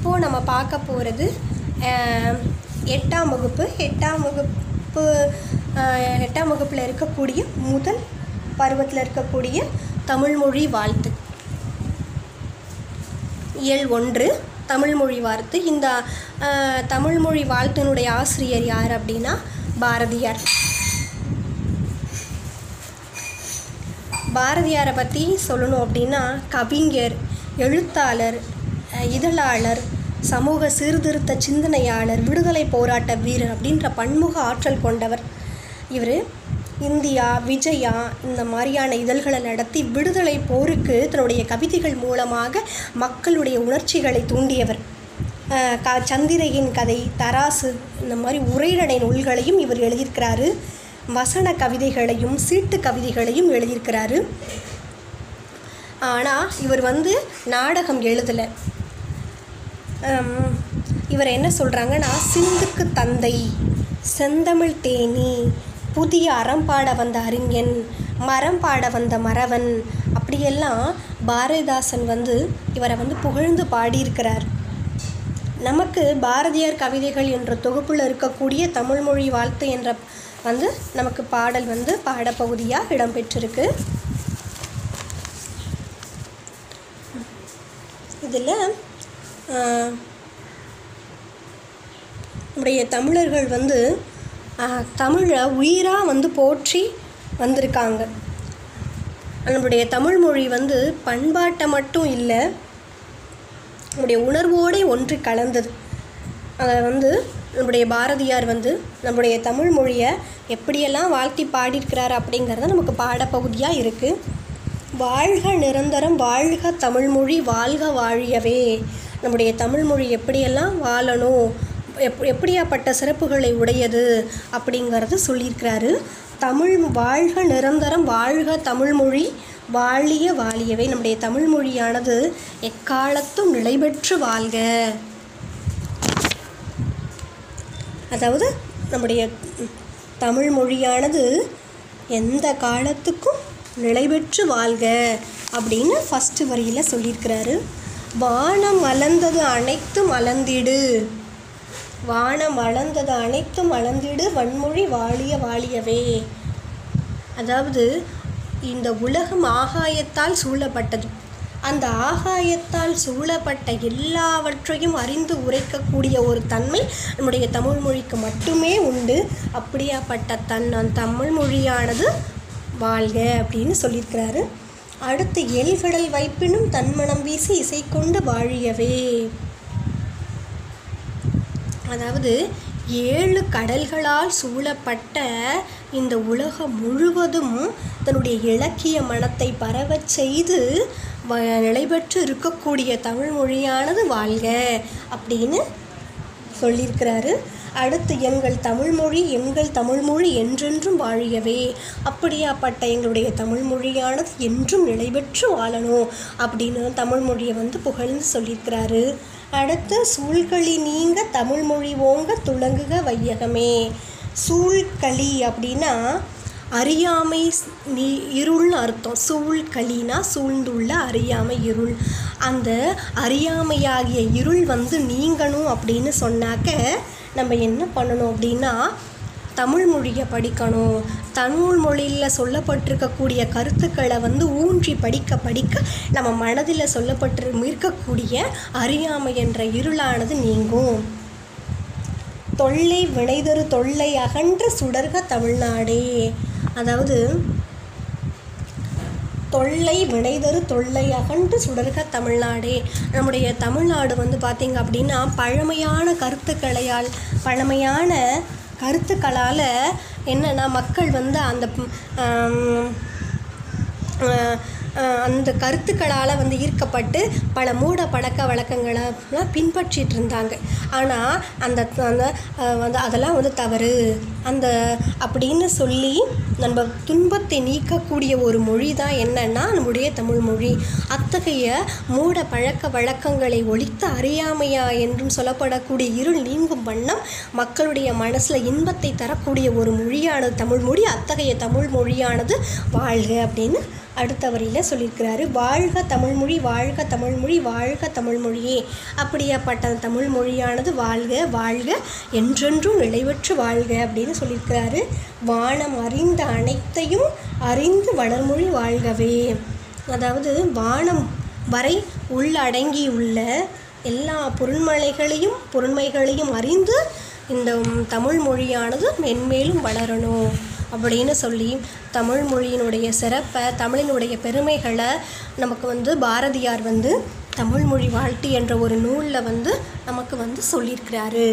இப்போது நம்ம பார்க்க போகிறது எட்டாம் வகுப்பு. எட்டாம் வகுப்பு எட்டாம் வகுப்பில் இருக்கக்கூடிய முதல் பருவத்தில் இருக்கக்கூடிய தமிழ்மொழி வாழ்த்து. இயல் ஒன்று தமிழ்மொழி வாழ்த்து. இந்த தமிழ்மொழி வாழ்த்தினுடைய ஆசிரியர் யார் அப்படின்னா பாரதியார். பாரதியாரை பற்றி சொல்லணும் அப்படின்னா கவிஞர் எழுத்தாளர் இதழாளர் சமூக சீர்திருத்த சிந்தனையாளர் விடுதலை போராட்ட வீரர் அப்படின்ற பன்முக ஆற்றல் கொண்டவர். இவர் இந்தியா விஜயா இந்த மாதிரியான இதழ்களை நடத்தி விடுதலை போருக்கு தன்னுடைய கவிதைகள் மூலமாக மக்களுடைய உணர்ச்சிகளை தூண்டியவர். க சந்திரையின் கதை தராசு இந்த மாதிரி உரைநடை நூல்களையும் இவர் எழுதியிருக்கிறாரு. வசன கவிதைகளையும் சீட்டு கவிதைகளையும் எழுதியிருக்கிறாரு. ஆனால் இவர் வந்து நாடகம் எழுதலை. இவர் என்ன சொல்கிறாங்கன்னா சிந்துக்கு தந்தை செந்தமிழ் தேனி புதிய அறம் பாட வந்த அறிஞன் மரம் பாட வந்த மறவன் அப்படியெல்லாம் பாரதிதாசன் வந்து இவரை வந்து புகழ்ந்து பாடியிருக்கிறார். நமக்கு பாரதியார் கவிதைகள் என்ற தொகுப்பில் இருக்கக்கூடிய தமிழ்மொழி வாழ்த்து என்ற வந்து நமக்கு பாடல் வந்து பாடப்பகுதியாக இடம்பெற்றிருக்கு. இதில் நம்முடைய தமிழர்கள் வந்து தமிழை உயிராக வந்து போற்றி வந்திருக்காங்க. நம்முடைய தமிழ்மொழி வந்து பண்பாட்டை மட்டும் இல்லை நம்முடைய உணர்வோடு ஒன்று கலந்தது. அதை வந்து நம்முடைய பாரதியார் வந்து நம்முடைய தமிழ் மொழியை எப்படியெல்லாம் வாழ்த்தி பாடியிருக்கிறார் அப்படிங்கிறத நமக்கு பாடப்பகுதியாக இருக்குது வாழ்க நிரந்தரம் வாழ்க தமிழ்மொழி வாழ்க வாழியவே நம்முடைய தமிழ்மொழி எப்படியெல்லாம் வாழணும் எப் எப்படியாப்பட்ட சிறப்புகளை உடையது அப்படிங்கிறத சொல்லியிருக்கிறாரு. தமிழ் வாழ்க நிரந்தரம் வாழ்க தமிழ்மொழி வாழிய வாழியவை. நம்முடைய தமிழ்மொழியானது எக்காலத்தும் நிலைபெற்று வாழ்க. அதாவது நம்முடைய தமிழ் மொழியானது எந்த காலத்துக்கும் நிலைபெற்று வாழ்க அப்படின்னு ஃபஸ்ட்டு வரியில் சொல்லியிருக்கிறாரு. வானம் வளர்ந்தது அனைத்தும் அளந்திடு வானம் வளர்ந்தது அனைத்தும் அளந்திடு வன்மொழி வாழிய வாழியவே. அதாவது இந்த உலகம் ஆகாயத்தால் சூழப்பட்டது. அந்த ஆகாயத்தால் சூழப்பட்ட எல்லாவற்றையும் அறிந்து உரைக்கக்கூடிய ஒரு தன்மை நம்முடைய தமிழ் மொழிக்கு மட்டுமே உண்டு. அப்படியாப்பட்ட தன் தமிழ் மொழியானது வாழ்க அப்படின்னு சொல்லியிருக்கிறாரு. அடுத்து எல்கடல் வைப்பினும் தன்மனம் வீசி இசை கொண்டு வாழியவே. அதாவது ஏழு கடல்களால் சூழப்பட்ட இந்த உலகம் முழுவதும் தன்னுடைய இலக்கிய மனத்தை பரவச் செய்து வ- நிலைபெற்று இருக்கக்கூடிய தமிழ் மொழியானது வாழ்க அப்படின்னு சொல்லியிருக்கிறாரு. அடுத்து எங்கள் தமிழ்மொழி எங்கள் தமிழ்மொழி என்றென்றும் வாழியவே. அப்படியாப்பட்ட எங்களுடைய தமிழ்மொழியானது என்றும் நிலைபெற்று வாழணும் அப்படின்னு தமிழ்மொழியை வந்து புகழ்ந்து சொல்லியிருக்கிறாரு. அடுத்து சூழ்களி நீங்க தமிழ்மொழி ஓங்க துளங்குக வையகமே. சூழ்களி அப்படின்னா அறியாமை நீ இருள்னு அர்த்தம். சூழ்களினா சூழ்ந்துள்ள அறியாமை இருள். அந்த அறியாமையாகிய இருள் வந்து நீங்கணும் அப்படின்னு சொன்னாக்க நம்ம என்ன பண்ணணும் அப்படின்னா தமிழ் மொழியை படிக்கணும். தமிழ் மொழியில் சொல்லப்பட்டிருக்கக்கூடிய கருத்துக்களை வந்து ஊன்றி படிக்க படிக்க நம்ம மனதில் சொல்லப்பட்டு இருக்கக்கூடிய அறியாமை என்ற இருளானது நீங்கும். தொல்லை வினைதொரு தொல்லை அகன்ற சுடர்க தமிழ்நாடே. அதாவது தொல்லை வினைதரு தொல்லை அகன்று சுடர்க தமிழ்நாடே. நம்முடைய தமிழ்நாடு வந்து பார்த்திங்க அப்படின்னா பழமையான கருத்துக்களையால் பழமையான கருத்துக்களால் என்னென்னா மக்கள் வந்து அந்த அந்த கருத்துக்களால் வந்து ஈர்க்கப்பட்டு பல மூட பழக்க வழக்கங்களை பின்பற்றிட்டு இருந்தாங்க. ஆனால் அந்த அந்த வந்து அதெல்லாம் வந்து தவறு. அந்த அப்படின்னு சொல்லி நம்ம துன்பத்தை நீக்கக்கூடிய ஒரு மொழி தான் என்னன்னா நம்முடைய தமிழ் மொழி. அத்தகைய மூட பழக்க வழக்கங்களை ஒழித்து அறியாமையா என்றும் சொல்லப்படக்கூடிய இருள் நீங்கும் வண்ணம் மக்களுடைய மனசில் இன்பத்தை தரக்கூடிய ஒரு மொழியானது தமிழ் மொழி. அத்தகைய தமிழ் மொழியானது வாழ்க அப்படின்னு அடுத்த வரியில் சொல்லியிருக்கிறாரு வாழ்க தமிழ்மொழி வாழ்க தமிழ்மொழி வாழ்க தமிழ்மொழியே அப்படியாப்பட்ட தமிழ் மொழியானது வாழ்க வாழ்க என்றென்றும் நிலைவற்று வாழ்க அப்படின்னு சொல்லியிருக்கிறாரு. வானம் அறிந்த அனைத்தையும் அறிந்து வளர்மொழி வாழ்கவே. அதாவது வானம் வரை உள்ளடங்கியுள்ள எல்லா பொருண்மலைகளையும் பொருண்மைகளையும் அறிந்து இந்த தமிழ் மொழியானது மென்மேலும் வளரணும். அப்படின்னு சொல்லி தமிழ் மொழியினுடைய சிறப்பை தமிழினுடைய பெருமைகளை நமக்கு வந்து பாரதியார் வந்து தமிழ்மொழி வாழ்த்து என்ற ஒரு நூலில் வந்து நமக்கு வந்து சொல்லியிருக்கிறாரு.